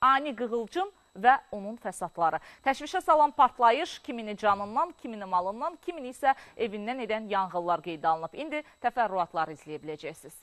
ani qığılcım və onun fəsadları. Təşvişə salan partlayış kimini canından, kimini malından, kimini isə evindən edən yanğınlar qeydə alınıb. İndi təfərrüatları izləyə biləcəksiniz.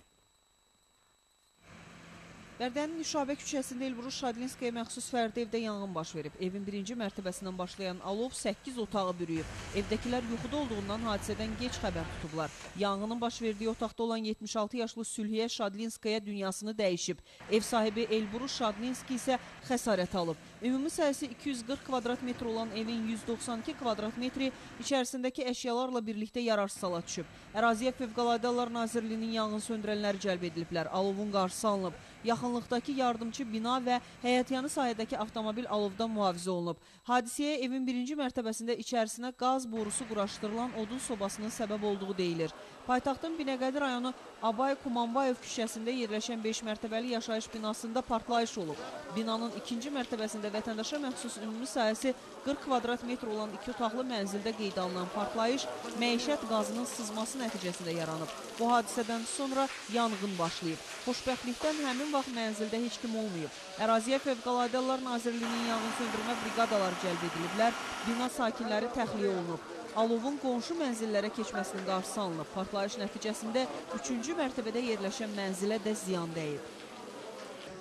Bərdənin Nüşabə küçəsində Elbrus Şadlinskaya məxsus fərdi evdə yanğın baş verib. Evin birinci mərtəbəsindən başlayan alov 8 otağı bürüyüb. Evdəkilər yuxuda olduğundan hadisədən geç xəbər tutublar. Yanğının baş verdiyi otaqda olan 76 yaşlı Sülhiyə Şadlinskaya dünyasını dəyişib. Ev sahibi Elbrus Şadlinski isə xəsarət alıb. Ümumi sahəsi 240 kvadrat metr olan evin 192 kvadrat metri içərisindəki əşyalarla birlikdə yararsız hala düşüb. Əraziyə Fövqəladə Hallar Nazirliyinin yanğın söndürənləri cəlb ediliblər. Alovun qarşısı alınıb. Yaxınlıqdakı yardımçı bina və həyətyanı sahədəki avtomobil alovdan mühafizə olunub. Hadisəyə evin birinci mərtəbəsində içərisinə qaz borusu quraşdırılan odun sobasının səbəb olduğu deyilir. Paytaxtın Binəqədi rayonu Abay Kumanbayev küçəsində yerləşən 5 mərtəbəli yaşayış binasında partlayış olub. Binanın ikinci mərtəbəsində vətəndaşa məxsus ümumi sahəsi 40 kvadrat metr olan iki otaqlı mənzildə qeydə alınan partlayış məişət qazının sızması nəticəsində yaranıb. Bu hadisədən sonra yanğın başlayıb. Xoşbəxtlikdən həmin vaxt mənzildə heç kim olmayıb. Əraziyə Fövqəladə Hallar Nazirliyinin yanğın söndürmə briqadaları cəlb ediliblər. Bina sakinləri təxliyə olunub. Alovun qonşu mənzillərə keçməsinin qarşısı alınıb. Partlayış nəticəsində 3-cü mərtəbədə yerləşən mənzilə də ziyan dəyib.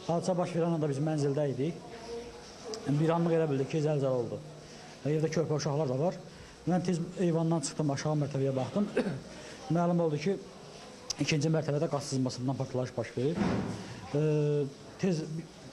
Hadisə baş verən anda biz mənzildə idik. Bir anlıq elə bildik ki, zəlzələ oldu. Evdə körpə uşaqlar da var. Mən tez eyvandan çıxdım, aşağı mərtəbəyə baxdım. Məlum oldu ki, ikinci mərtəbədə qaz sızmasından partlayış baş verib. Tez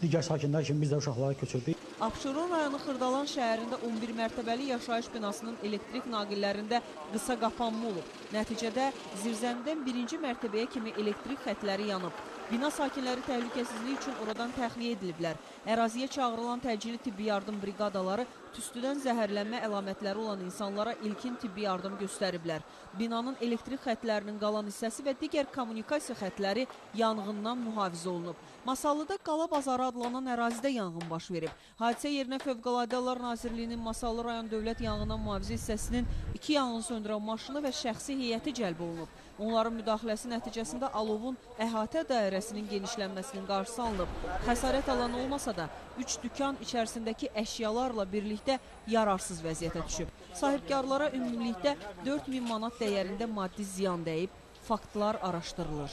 digər sakinlər kimi biz də uşaqları köçürdük. Abşeron rayonu Xırdalan şəhərində 11 mərtəbəli yaşayış binasının elektrik naqillərində qısa qapanma olub. Nəticədə zirzəmidən birinci mərtəbəyə kimi elektrik xətləri yanıb. Bina sakinləri təhlükəsizlik üçün oradan təxliyə ediliblər. Əraziyə çağırılan təcili tibbi yardım briqadaları tüstüdən zəhərlənmə əlamətləri olan insanlara ilkin tibbi yardım göstəriblər. Binanın elektrik xətlərinin qalan hissəsi və digər kommunikasiya xətləri yanğından mühafizə olunub. Masallıda Qala bazarı adlanan ərazidə yanğın baş verib. Hadisə yerinə Fövqəladə Hallar Nazirliyinin Masallı rayon Dövlət Yanğından Mühafizə hissəsinin iki yanğın söndürən maşını və şəxsi heyəti cəlb olunub. Onların müdaxiləsi nəticəsində alovun əhatə dairəsinin genişlənməsinin qarşısı alınıb. Xəsarət alan olmasa da 3 dükan içərisindəki əşyalarla birlikdə yararsız vəziyyətə düşüb. Sahibkarlara ümumilikdə 4000 manat dəyərində maddi ziyan dəyib, faktlar araşdırılır.